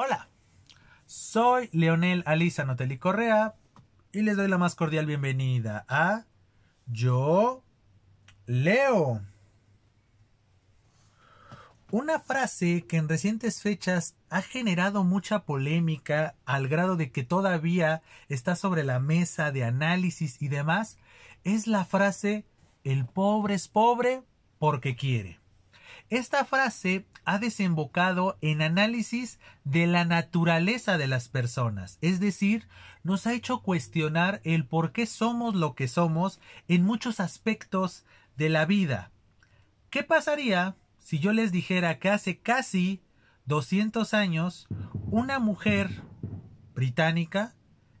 Hola, soy Leonel Alisa Notelli Correa y les doy la más cordial bienvenida a Yo Leo. Una frase que en recientes fechas ha generado mucha polémica al grado de que todavía está sobre la mesa de análisis y demás es la frase el pobre es pobre porque quiere. Esta frase ha desembocado en análisis de la naturaleza de las personas, es decir, nos ha hecho cuestionar el por qué somos lo que somos en muchos aspectos de la vida. ¿Qué pasaría si yo les dijera que hace casi 200 años una mujer británica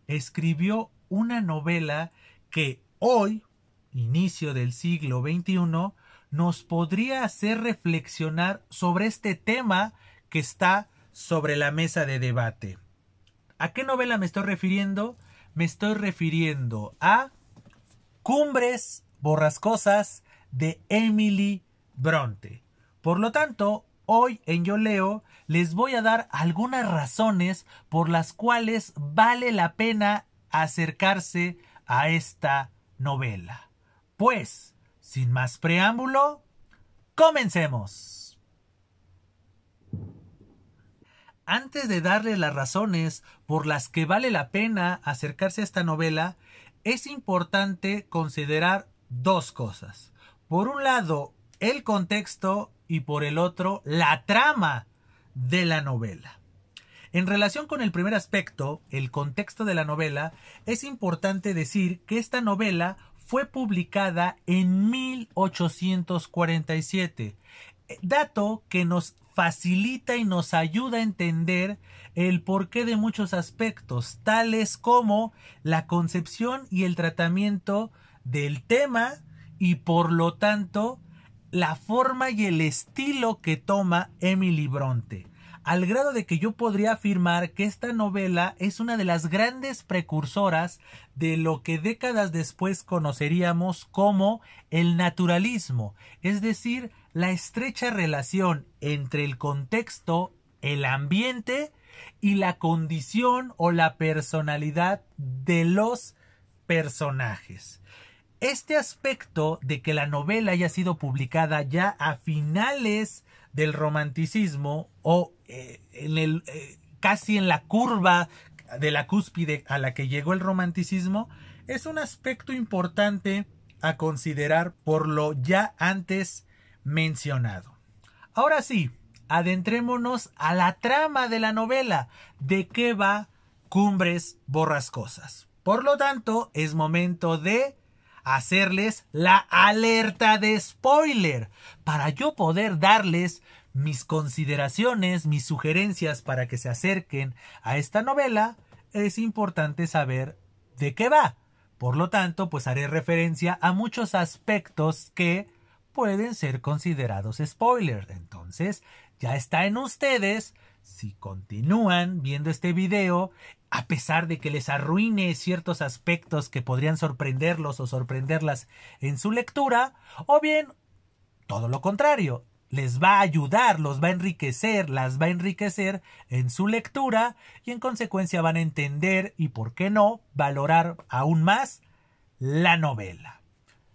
escribió una novela que hoy, inicio del siglo XXI, nos podría hacer reflexionar sobre este tema que está sobre la mesa de debate. ¿A qué novela me estoy refiriendo? Me estoy refiriendo a Cumbres Borrascosas de Emily Bronte. Por lo tanto, hoy en Yo Leo les voy a dar algunas razones por las cuales vale la pena acercarse a esta novela. Pues, sin más preámbulo, comencemos. Antes de darle las razones por las que vale la pena acercarse a esta novela, es importante considerar dos cosas. Por un lado, el contexto y por el otro, la trama de la novela. En relación con el primer aspecto, el contexto de la novela, es importante decir que esta novela fue publicada en 1847, dato que nos facilita y nos ayuda a entender el porqué de muchos aspectos, tales como la concepción y el tratamiento del tema y por lo tanto la forma y el estilo que toma Emily Bronte al grado de que yo podría afirmar que esta novela es una de las grandes precursoras de lo que décadas después conoceríamos como el naturalismo, es decir, la estrecha relación entre el contexto, el ambiente y la condición o la personalidad de los personajes. Este aspecto de que la novela haya sido publicada ya a finales del romanticismo o eh, en el, eh, casi en la curva de la cúspide a la que llegó el romanticismo es un aspecto importante a considerar por lo ya antes mencionado. Ahora sí, adentrémonos a la trama de la novela, de qué va Cumbres Borrascosas. Por lo tanto, es momento de hacerles la alerta de spoiler para yo poder darles mis consideraciones, mis sugerencias para que se acerquen a esta novela, es importante saber de qué va. Por lo tanto, pues haré referencia a muchos aspectos que pueden ser considerados spoilers. Entonces, ya está en ustedes si continúan viendo este video a pesar de que les arruine ciertos aspectos que podrían sorprenderlos o sorprenderlas en su lectura, o bien todo lo contrario, les va a ayudar, los va a enriquecer, las va a enriquecer en su lectura y en consecuencia van a entender y, por qué no, valorar aún más la novela.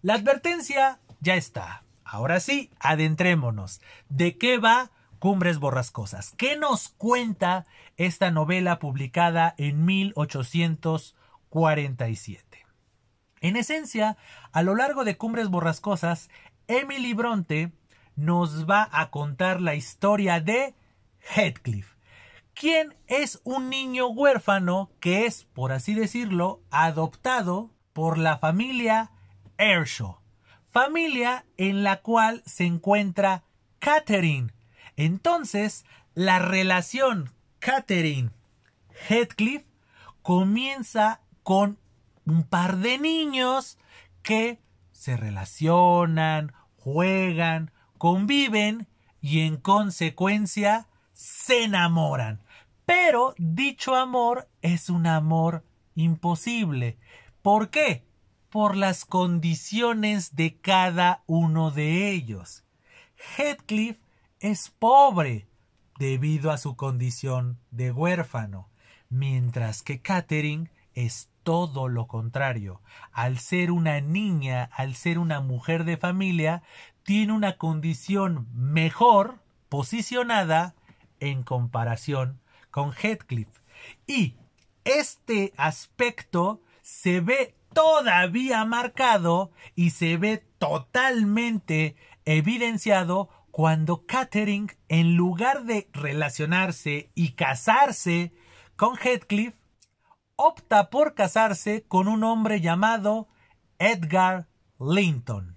La advertencia ya está. Ahora sí, adentrémonos. ¿De qué va Cumbres Borrascosas. ¿Qué nos cuenta esta novela publicada en 1847? En esencia, a lo largo de Cumbres Borrascosas, Emily Bronte nos va a contar la historia de Heathcliff, quien es un niño huérfano que es, por así decirlo, adoptado por la familia Ershaw, familia en la cual se encuentra Catherine, entonces, la relación Catherine-Heathcliff comienza con un par de niños que se relacionan, juegan, conviven y en consecuencia se enamoran. Pero dicho amor es un amor imposible. ¿Por qué? Por las condiciones de cada uno de ellos. Heathcliff es pobre, debido a su condición de huérfano, mientras que Catherine es todo lo contrario. Al ser una niña, al ser una mujer de familia, tiene una condición mejor posicionada en comparación con Heathcliff. Y este aspecto se ve todavía marcado y se ve totalmente evidenciado cuando Catherine, en lugar de relacionarse y casarse con Heathcliff, opta por casarse con un hombre llamado Edgar Linton.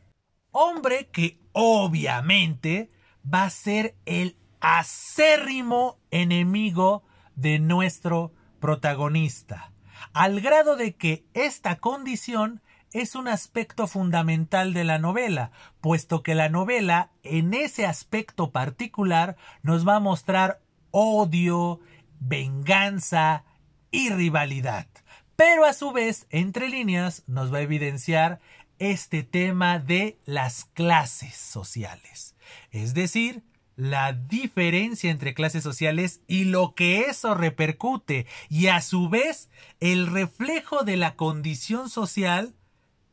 Hombre que obviamente va a ser el acérrimo enemigo de nuestro protagonista, al grado de que esta condición es un aspecto fundamental de la novela, puesto que la novela en ese aspecto particular nos va a mostrar odio, venganza y rivalidad. Pero a su vez, entre líneas, nos va a evidenciar este tema de las clases sociales. Es decir, la diferencia entre clases sociales y lo que eso repercute y a su vez el reflejo de la condición social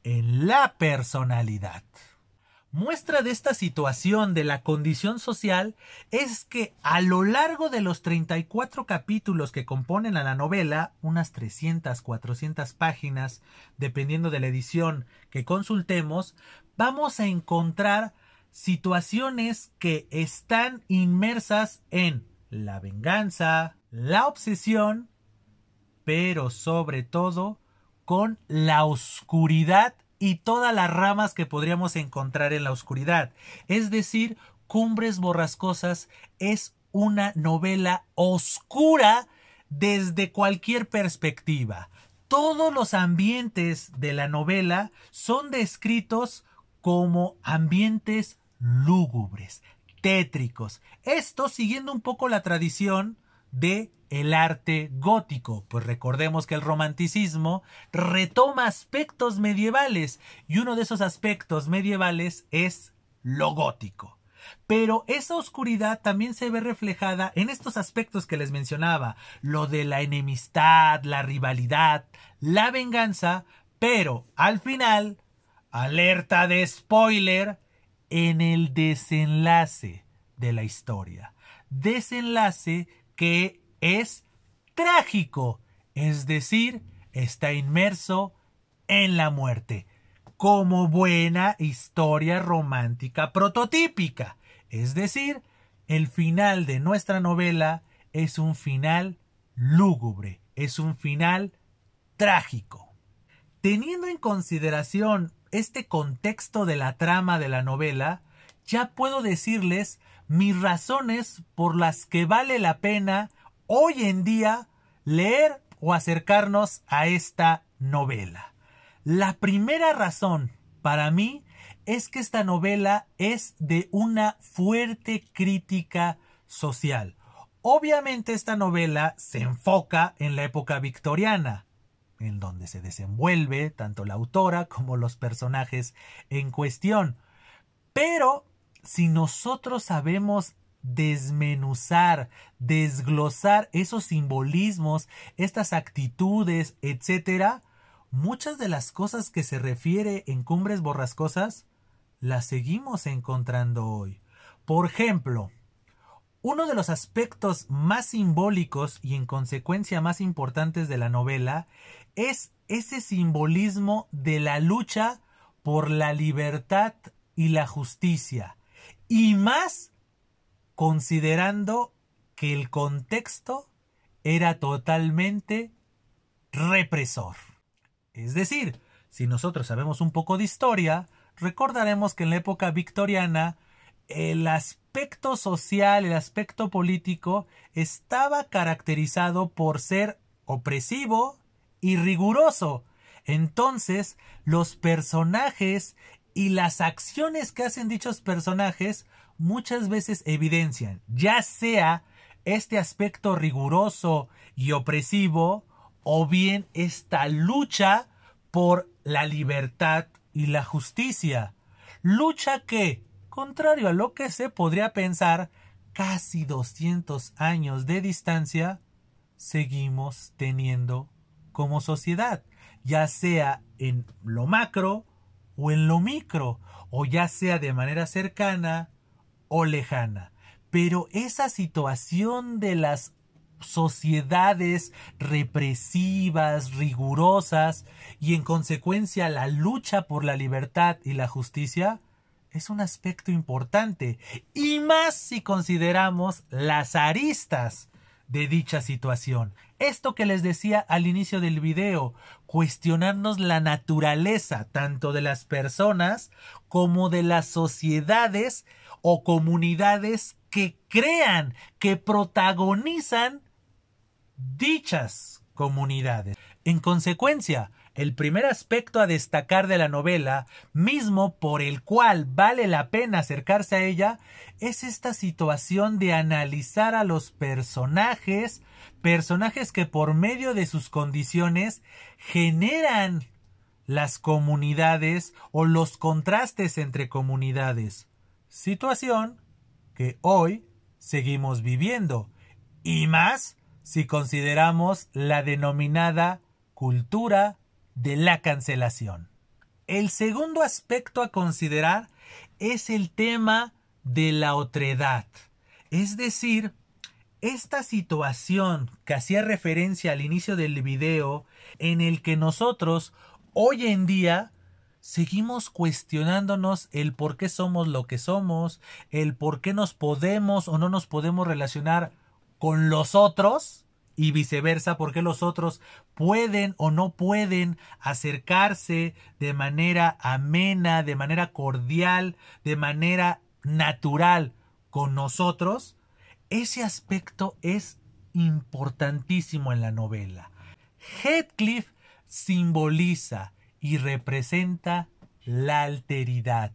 en la personalidad. Muestra de esta situación de la condición social es que a lo largo de los 34 capítulos que componen a la novela, unas 300, 400 páginas, dependiendo de la edición que consultemos, vamos a encontrar situaciones que están inmersas en la venganza, la obsesión, pero sobre todo con la oscuridad y todas las ramas que podríamos encontrar en la oscuridad. Es decir, Cumbres Borrascosas es una novela oscura desde cualquier perspectiva. Todos los ambientes de la novela son descritos como ambientes lúgubres, tétricos. Esto siguiendo un poco la tradición de el arte gótico, pues recordemos que el romanticismo retoma aspectos medievales y uno de esos aspectos medievales es lo gótico. Pero esa oscuridad también se ve reflejada en estos aspectos que les mencionaba, lo de la enemistad, la rivalidad, la venganza, pero al final, alerta de spoiler, en el desenlace de la historia. Desenlace que es trágico, es decir, está inmerso en la muerte, como buena historia romántica prototípica. Es decir, el final de nuestra novela es un final lúgubre, es un final trágico. Teniendo en consideración este contexto de la trama de la novela, ya puedo decirles mis razones por las que vale la pena hoy en día leer o acercarnos a esta novela. La primera razón para mí es que esta novela es de una fuerte crítica social. Obviamente esta novela se enfoca en la época victoriana, en donde se desenvuelve tanto la autora como los personajes en cuestión. Pero si nosotros sabemos desmenuzar, desglosar esos simbolismos, estas actitudes, etcétera, muchas de las cosas que se refiere en Cumbres Borrascosas las seguimos encontrando hoy. Por ejemplo, uno de los aspectos más simbólicos y en consecuencia más importantes de la novela es ese simbolismo de la lucha por la libertad y la justicia. Y más considerando que el contexto era totalmente represor. Es decir, si nosotros sabemos un poco de historia, recordaremos que en la época victoriana el aspecto social, el aspecto político estaba caracterizado por ser opresivo, y riguroso. Entonces, los personajes y las acciones que hacen dichos personajes muchas veces evidencian, ya sea este aspecto riguroso y opresivo, o bien esta lucha por la libertad y la justicia. Lucha que, contrario a lo que se podría pensar, casi 200 años de distancia, seguimos teniendo como sociedad, ya sea en lo macro o en lo micro, o ya sea de manera cercana o lejana. Pero esa situación de las sociedades represivas, rigurosas, y en consecuencia la lucha por la libertad y la justicia, es un aspecto importante, y más si consideramos las aristas de dicha situación. Esto que les decía al inicio del video, cuestionarnos la naturaleza tanto de las personas como de las sociedades o comunidades que crean, que protagonizan dichas comunidades. En consecuencia, el primer aspecto a destacar de la novela, mismo por el cual vale la pena acercarse a ella, es esta situación de analizar a los personajes, personajes que por medio de sus condiciones generan las comunidades o los contrastes entre comunidades. Situación que hoy seguimos viviendo. Y más si consideramos la denominada cultura de la cancelación. El segundo aspecto a considerar es el tema de la otredad, es decir, esta situación que hacía referencia al inicio del video en el que nosotros hoy en día seguimos cuestionándonos el por qué somos lo que somos, el por qué nos podemos o no nos podemos relacionar con los otros y viceversa, por qué los otros pueden o no pueden acercarse de manera amena, de manera cordial, de manera natural con nosotros, ese aspecto es importantísimo en la novela. Heathcliff simboliza y representa la alteridad,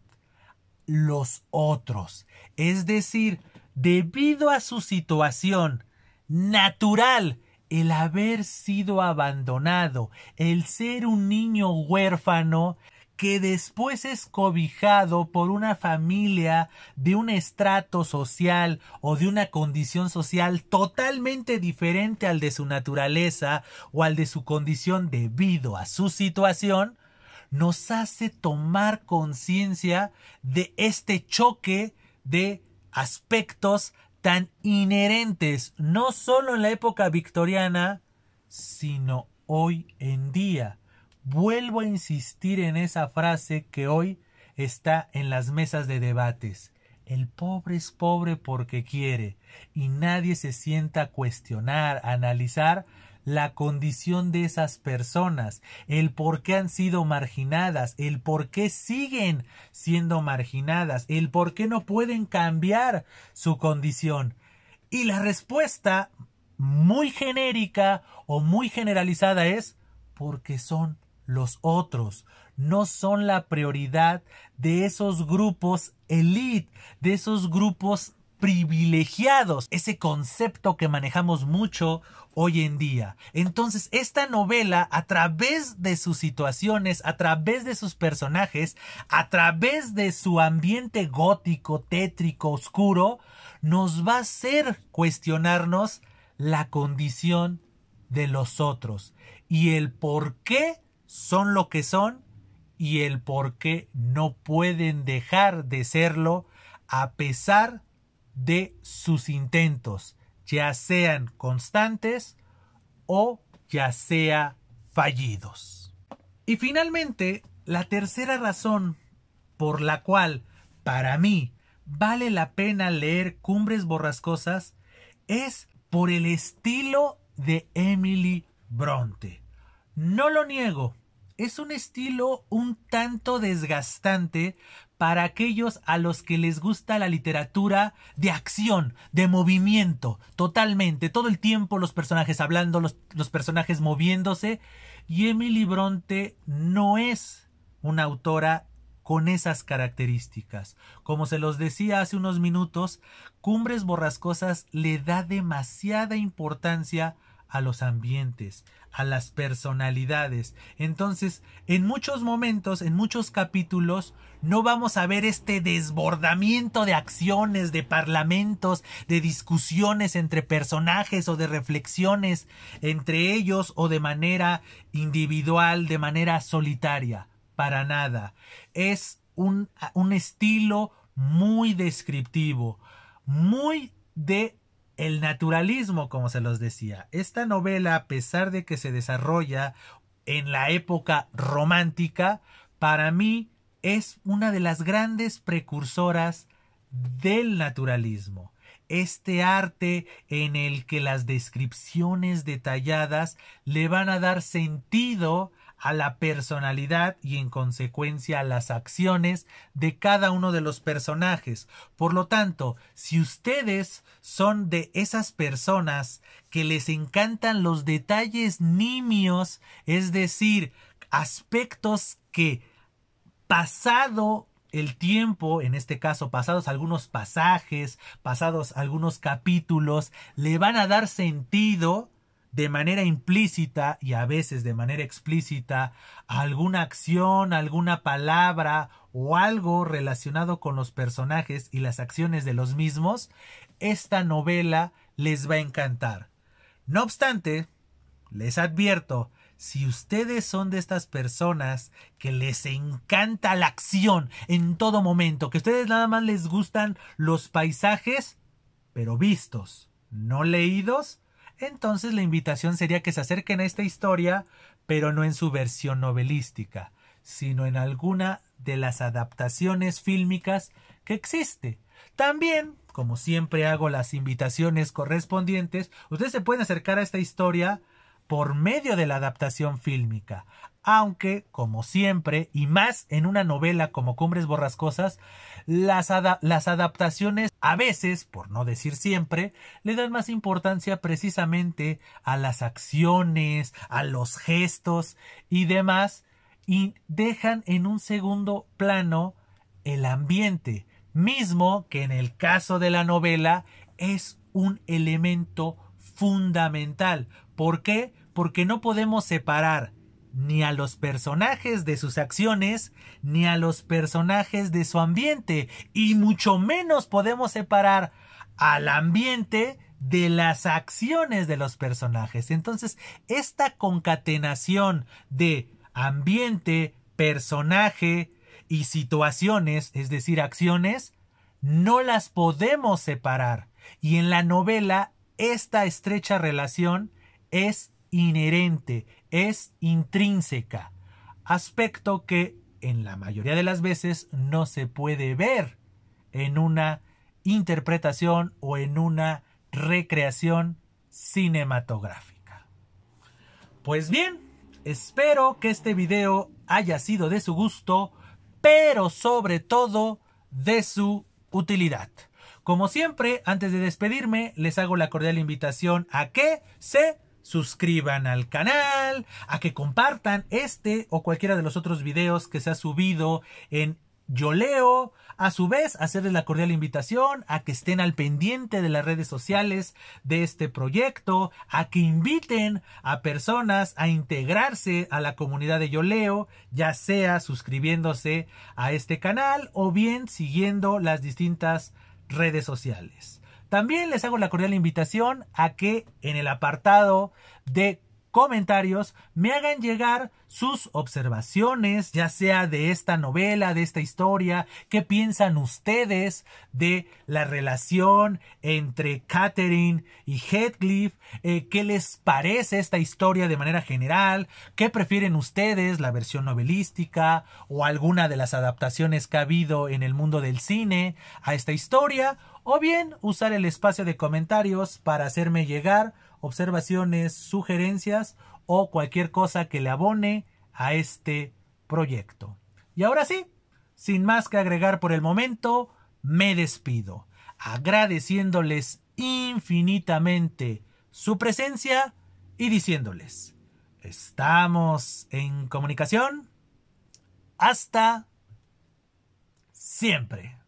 los otros, es decir, debido a su situación natural, el haber sido abandonado, el ser un niño huérfano, que después es cobijado por una familia de un estrato social o de una condición social totalmente diferente al de su naturaleza o al de su condición debido a su situación, nos hace tomar conciencia de este choque de aspectos tan inherentes no solo en la época victoriana, sino hoy en día. Vuelvo a insistir en esa frase que hoy está en las mesas de debates. El pobre es pobre porque quiere, y nadie se sienta a cuestionar, a analizar la condición de esas personas, el por qué han sido marginadas, el por qué siguen siendo marginadas, el por qué no pueden cambiar su condición. Y la respuesta muy genérica o muy generalizada es porque son los otros, no son la prioridad de esos grupos elite, de esos grupos privilegiados, ese concepto que manejamos mucho hoy en día. Entonces, esta novela, a través de sus situaciones, a través de sus personajes, a través de su ambiente gótico, tétrico, oscuro, nos va a hacer cuestionarnos la condición de los otros y el por qué son lo que son y el por qué no pueden dejar de serlo a pesar de sus intentos, ya sean constantes o ya sea fallidos. Y finalmente, la tercera razón por la cual para mí vale la pena leer Cumbres Borrascosas es por el estilo de Emily Bronte. No lo niego, es un estilo un tanto desgastante para aquellos a los que les gusta la literatura de acción, de movimiento, totalmente, todo el tiempo los personajes hablando, los, los personajes moviéndose, y Emily Bronte no es una autora con esas características. Como se los decía hace unos minutos, Cumbres Borrascosas le da demasiada importancia a los ambientes, a las personalidades. Entonces, en muchos momentos, en muchos capítulos, no vamos a ver este desbordamiento de acciones, de parlamentos, de discusiones entre personajes o de reflexiones entre ellos o de manera individual, de manera solitaria. Para nada. Es un, un estilo muy descriptivo, muy de el naturalismo, como se los decía. Esta novela, a pesar de que se desarrolla en la época romántica, para mí es una de las grandes precursoras del naturalismo. Este arte en el que las descripciones detalladas le van a dar sentido a la personalidad y en consecuencia a las acciones de cada uno de los personajes. Por lo tanto, si ustedes son de esas personas que les encantan los detalles nimios, es decir, aspectos que pasado el tiempo, en este caso pasados algunos pasajes, pasados algunos capítulos, le van a dar sentido de manera implícita y a veces de manera explícita alguna acción, alguna palabra o algo relacionado con los personajes y las acciones de los mismos, esta novela les va a encantar. No obstante, les advierto, si ustedes son de estas personas que les encanta la acción en todo momento, que ustedes nada más les gustan los paisajes, pero vistos, no leídos, entonces la invitación sería que se acerquen a esta historia, pero no en su versión novelística, sino en alguna de las adaptaciones fílmicas que existe. También, como siempre hago las invitaciones correspondientes, ustedes se pueden acercar a esta historia por medio de la adaptación fílmica, aunque, como siempre, y más en una novela como Cumbres Borrascosas, las, adaptaciones a veces, por no decir siempre, le dan más importancia precisamente a las acciones, a los gestos y demás, y dejan en un segundo plano el ambiente, mismo que en el caso de la novela es un elemento fundamental. ¿Por qué? Porque no podemos separar ni a los personajes de sus acciones, ni a los personajes de su ambiente, y mucho menos podemos separar al ambiente de las acciones de los personajes. Entonces, esta concatenación de ambiente, personaje y situaciones, es decir, acciones, no las podemos separar. Y en la novela esta estrecha relación es inherente, es intrínseca, aspecto que en la mayoría de las veces no se puede ver en una interpretación o en una recreación cinematográfica. Pues bien, espero que este video haya sido de su gusto, pero sobre todo de su utilidad. Como siempre, antes de despedirme, les hago la cordial invitación a que se suscriban al canal, a que compartan este o cualquiera de los otros videos que se ha subido en Yo Leo, a su vez hacerles la cordial invitación a que estén al pendiente de las redes sociales de este proyecto, a que inviten a personas a integrarse a la comunidad de Yo Leo, ya sea suscribiéndose a este canal o bien siguiendo las distintas redes sociales. También les hago la cordial invitación a que en el apartado de comentarios me hagan llegar sus observaciones, ya sea de esta novela, de esta historia, qué piensan ustedes de la relación entre Catherine y Heathcliff, eh, qué les parece esta historia de manera general, qué prefieren ustedes, la versión novelística o alguna de las adaptaciones que ha habido en el mundo del cine a esta historia, o bien usar el espacio de comentarios para hacerme llegar observaciones, sugerencias o cualquier cosa que le abone a este proyecto. Y ahora sí, sin más que agregar por el momento, me despido, agradeciéndoles infinitamente su presencia y diciéndoles, estamos en comunicación. Hasta siempre.